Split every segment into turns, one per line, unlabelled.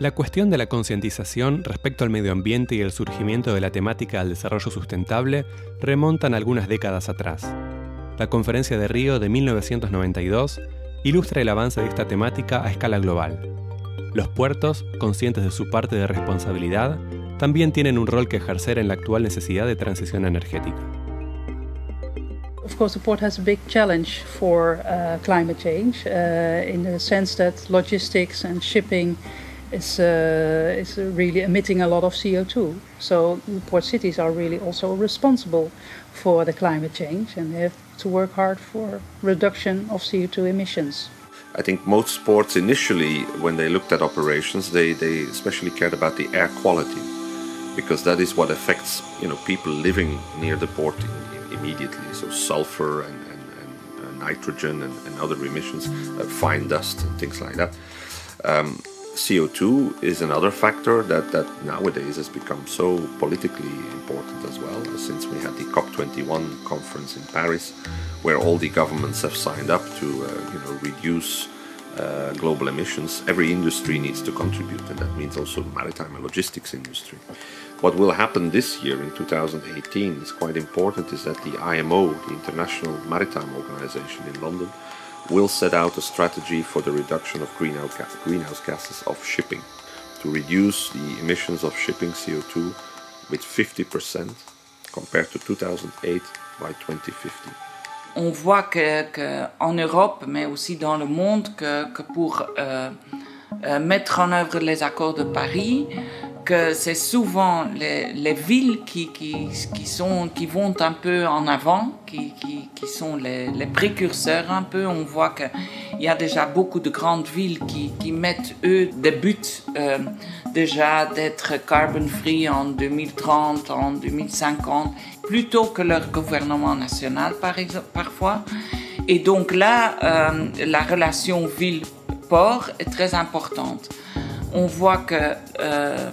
La cuestión de la concientización respecto al medio ambiente y el surgimiento de la temática del desarrollo sustentable remontan algunas décadas atrás. La Conferencia de Río de 1992 ilustra el avance de esta temática a escala global. Los puertos, conscientes de su parte de responsabilidad, también tienen un rol que ejercer en la actual necesidad de transición energética.
Of course, the port has a big challenge for uh, climate change uh, in the sense that logistics and shipping is, uh, really emitting a lot of CO2. So port cities are really also responsible for the climate change and they have to work hard for reduction of CO2 emissions.
I think most ports initially, when they looked at operations, they, they especially cared about the air quality because that is what affects you know people living near the port immediately. So sulfur and, and, and uh, nitrogen and, and, other emissions, uh, fine dust and things like that. Um, CO2 is another factor that, that nowadays has become so politically important as well, since we had the COP21 conference in Paris, where all the governments have signed up to uh, you know, reduce uh, global emissions. Every industry needs to contribute, and that means also the maritime and logistics industry. What will happen this year in 2018 is quite important is that the IMO, the International Maritime Organization in London, will set out a strategy for the reduction of greenhouse gases of shipping to reduce the emissions of shipping CO2 with 50% compared to 2008 by 2050.
On voit que, que, en Europe, mais aussi dans le monde, que, que pour euh, euh, mettre en œuvre les accords de Paris, c'est souvent les, les villes qui, sont, qui vont un peu en avant, qui, sont les, précurseurs un peu. On voit qu'il y a déjà beaucoup de grandes villes qui, mettent, eux, des buts euh, déjà d'être carbon free en 2030, en 2050, plutôt que leur gouvernement national, parfois. Et donc là, euh, la relation ville-port est très importante. On voit que... Euh,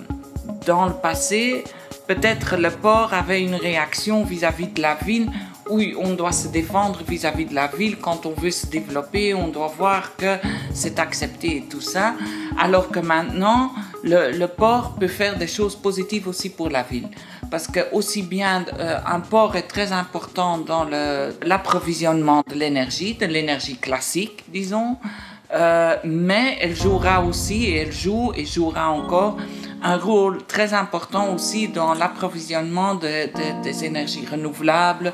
dans le passé, peut-être le port avait une réaction vis-à-vis de la ville. Où on doit se défendre vis-à-vis de la ville. Quand on veut se développer, on doit voir que c'est accepté et tout ça, alors que maintenant, le, port peut faire des choses positives aussi pour la ville. Parce que aussi bien euh, un port est très important dans l'approvisionnement de l'énergie, de l'énergie classique, disons, euh, mais elle jouera aussi, et elle joue et jouera encore un rôle très important aussi dans l'approvisionnement de, de, des énergies renouvelables,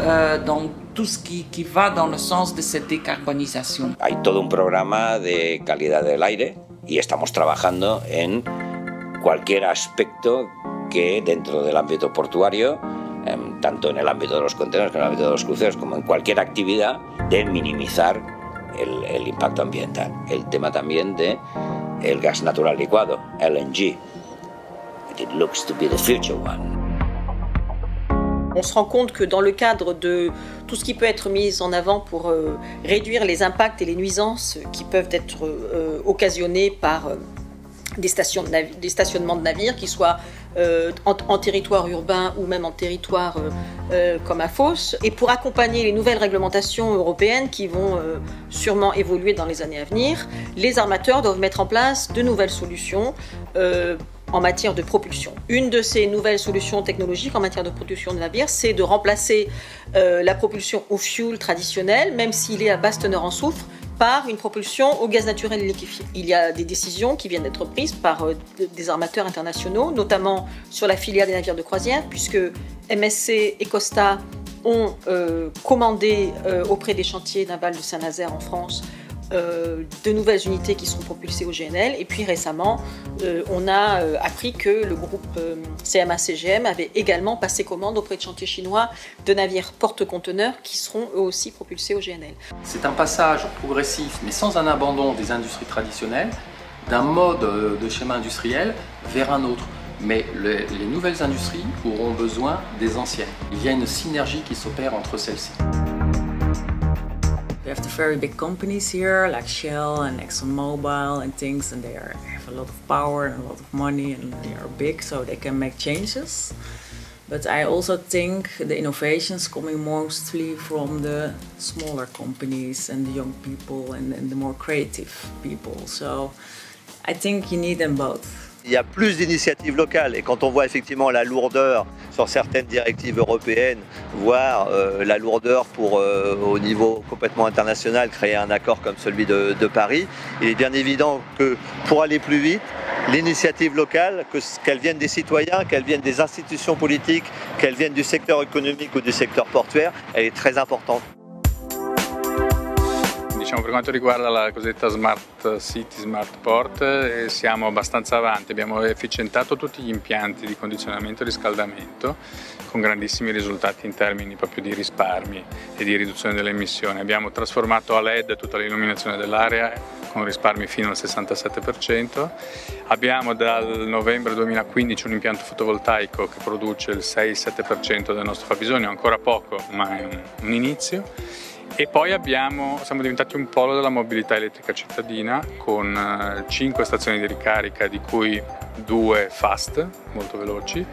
euh, dans tout ce qui, qui, va dans le sens de cette décarbonisation.
Hay todo un programa de calidad del aire y estamos trabajando en cualquier aspecto que dentro del ámbito portuario, eh, tanto en el ámbito de los contenedores como en el ámbito de los cruceros, como en cualquier actividad, de minimizar el, el impacto ambiental. El tema también de el gas natural licuado, LNG. It looks to be the future one.
On se rend compte que dans le cadre de tout ce qui peut être mis en avant pour euh, réduire les impacts et les nuisances qui peuvent être euh, occasionnés par euh, des, stationnements de navires, qui soient euh, en, territoire urbain ou même en territoire euh, euh, comme à Fos, et pour accompagner les nouvelles réglementations européennes qui vont sûrement évoluer dans les années à venir, les armateurs doivent mettre en place de nouvelles solutions en matière de propulsion. Une de ces nouvelles solutions technologiques en matière de propulsion de navires, c'est de remplacer la propulsion au fuel traditionnel, même s'il est à basse teneur en soufre, par une propulsion au gaz naturel liquéfié. Il y a des décisions qui viennent d'être prises par euh, des armateurs internationaux, notamment sur la filière des navires de croisière, puisque MSC et Costa ont euh, commandé euh, auprès des chantiers navals de Saint-Nazaire en France euh, de nouvelles unités qui sont propulsées au GNL. Et puis récemment, euh, on a euh, appris que le groupe CMA-CGM avait également passé commande auprès de chantiers chinois de navires porte-conteneurs qui seront eux aussi propulsés au GNL.
C'est un passage progressif, mais sans un abandon des industries traditionnelles, d'un mode de schéma industriel vers un autre mais les nouvelles industries auront besoin des anciennes. Il y a une synergie qui s'opère entre celles-ci.
We have the very big companies here, like Shell and ExxonMobil and things, and they are, have a lot of power and a lot of money, and they are big, so they can make changes. But I also think the innovations coming mostly from the smaller companies and the young people and, and the more creative people. So I think you need them both.
Il y a plus d'initiatives locales et quand on voit effectivement la lourdeur sur certaines directives européennes, voire euh, la lourdeur pour euh, au niveau complètement international créer un accord comme celui de, de Paris, il est bien évident que pour aller plus vite, l'initiative locale, qu'elle vienne des citoyens, qu'elle vienne des institutions politiques, qu'elle vienne du secteur économique ou du secteur portuaire, elle est très importante.
Diciamo, per quanto riguarda la cosiddetta Smart City, Smart Port, eh, siamo abbastanza avanti, abbiamo efficientato tutti gli impianti di condizionamento e riscaldamento con grandissimi risultati in termini proprio di risparmi e di riduzione delle emissioni. Abbiamo trasformato a LED tutta l'illuminazione dell'area con risparmi fino al 67%. Abbiamo dal novembre 2015 un impianto fotovoltaico che produce il 6-7% del nostro fabbisogno, ancora poco ma è un, un inizio e poi abbiamo, siamo diventati un polo della mobilità elettrica cittadina con 5 stazioni di ricarica di cui due fast, molto veloci,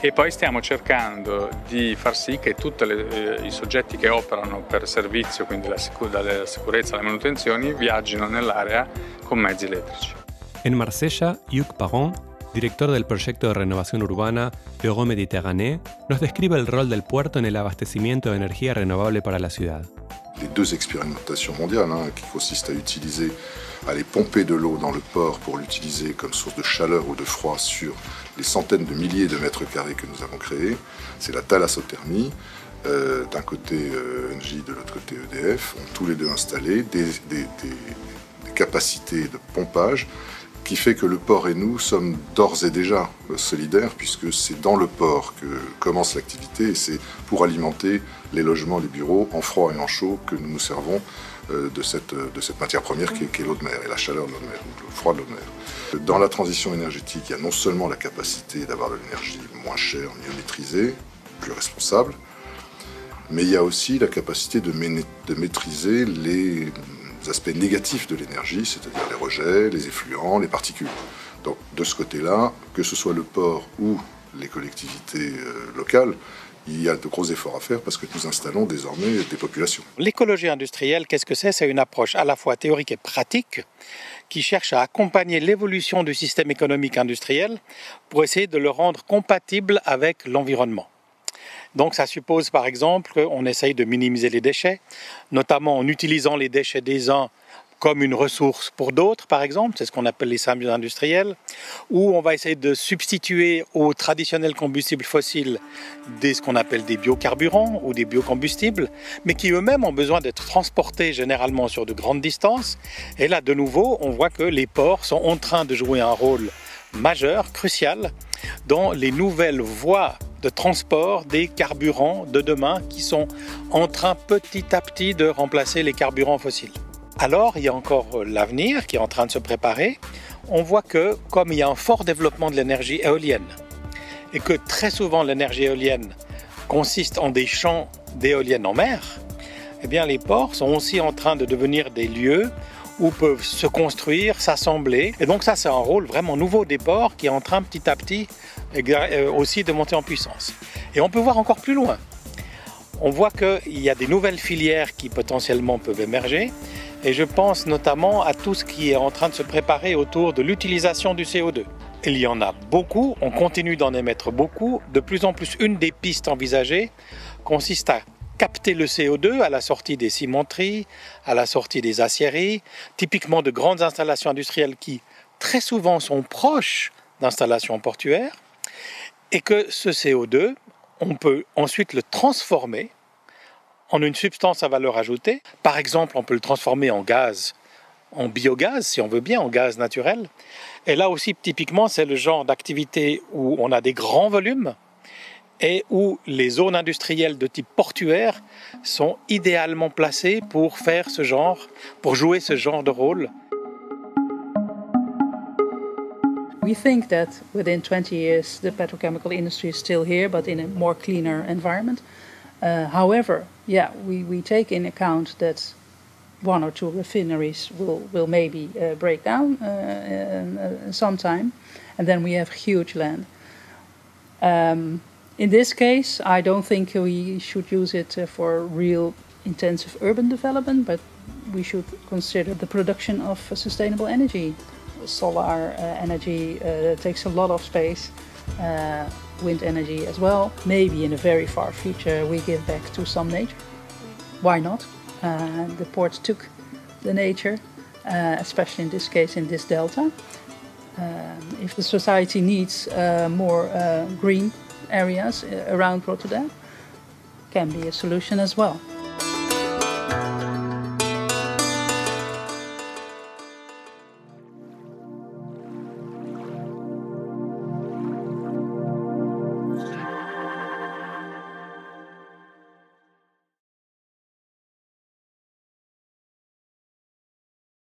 e poi stiamo cercando di far sì che tutti eh, i soggetti che operano per servizio, quindi la sicur- dalle sicurezza alle manutenzioni, viaggino nell'area con mezzi elettrici.
En Marsella, Hugh Parron, director del proyecto de renovación urbana Euro-Méditerranée, nos describe el rol del puerto en el abastecimiento de energía renovable para la ciudad.
Les deux expérimentations mondiales hein, qui consistent à utiliser, à aller pomper de l'eau dans le port pour l'utiliser comme source de chaleur ou de froid sur les centaines de milliers de mètres carrés que nous avons créés. C'est la thalassothermie. Euh, d'un côté euh, Engie, de l'autre côté EDF, ont tous les deux installé des capacités de pompage qui fait que le port et nous sommes d'ores et déjà solidaires, puisque c'est dans le port que commence l'activité et c'est pour alimenter les logements, les bureaux, en froid et en chaud, que nous nous servons euh, de cette, de cette matière première qui est, l'eau de mer et la chaleur de l'eau de mer, le froid de l'eau de mer. Dans la transition énergétique, il y a non seulement la capacité d'avoir de l'énergie moins chère, mieux maîtrisée, plus responsable, mais il y a aussi la capacité de maîtriser les aspects négatifs de l'énergie, c'est-à-dire les rejets, les effluents, les particules. Donc de ce côté-là, que ce soit le port ou les collectivités euh, locales, il y a de gros efforts à faire parce que nous installons désormais des populations.
L'écologie industrielle, qu'est-ce que c'est? C'est une approche à la fois théorique et pratique qui cherche à accompagner l'évolution du système économique industriel pour essayer de le rendre compatible avec l'environnement. Donc ça suppose par exemple qu'on essaye de minimiser les déchets, notamment en utilisant les déchets des uns comme une ressource pour d'autres, par exemple, c'est ce qu'on appelle les symbioses industrielles, où on va essayer de substituer aux traditionnels combustibles fossiles des, ce qu'on appelle des biocarburants ou des biocombustibles, mais qui eux-mêmes ont besoin d'être transportés généralement sur de grandes distances. Et là, de nouveau, on voit que les ports sont en train de jouer un rôle majeur, crucial, dans les nouvelles voies de transport des carburants de demain qui sont en train petit à petit de remplacer les carburants fossiles. Alors, il y a encore l'avenir qui est en train de se préparer. On voit que comme il y a un fort développement de l'énergie éolienne et que très souvent l'énergie éolienne consiste en des champs d'éoliennes en mer, eh bien les ports sont aussi en train de devenir des lieux où peuvent se construire, s'assembler. Et donc ça, c'est un rôle vraiment nouveau des ports qui est en train petit à petit euh, aussi de monter en puissance. Et on peut voir encore plus loin. On voit qu'il y a des nouvelles filières qui potentiellement peuvent émerger. Et je pense notamment à tout ce qui est en train de se préparer autour de l'utilisation du CO2. Il y en a beaucoup, on continue d'en émettre beaucoup. De plus en plus, une des pistes envisagées consiste à capter le CO2 à la sortie des cimenteries, à la sortie des aciéries, typiquement de grandes installations industrielles qui très souvent sont proches d'installations portuaires, et que ce CO2, on peut ensuite le transformer en une substance à valeur ajoutée. Par exemple, on peut le transformer en gaz, en biogaz, si on veut bien, en gaz naturel. Et là aussi, typiquement, c'est le genre d'activité où on a des grands volumes et où les zones industrielles de type portuaire sont idéalement placées pour faire ce genre, pour jouer ce genre de rôle.
We think that within 20 years the petrochemical industry is still here, but in a more cleaner environment. Uh, however, yeah, we, we take in account that one or two refineries will, will maybe uh, break down uh, in, uh, sometime, and then we have huge land. Um, in this case, I don't think we should use it uh, for real intensive urban development, but we should consider the production of sustainable energy solar uh, energy uh, takes a lot of space. Uh, wind energy as well. Maybe in a very far future we give back to some nature. Why not? The port took the nature, especially in this case in this delta. Um, if the society needs uh, more uh, green areas around Rotterdam, can be a solution as well.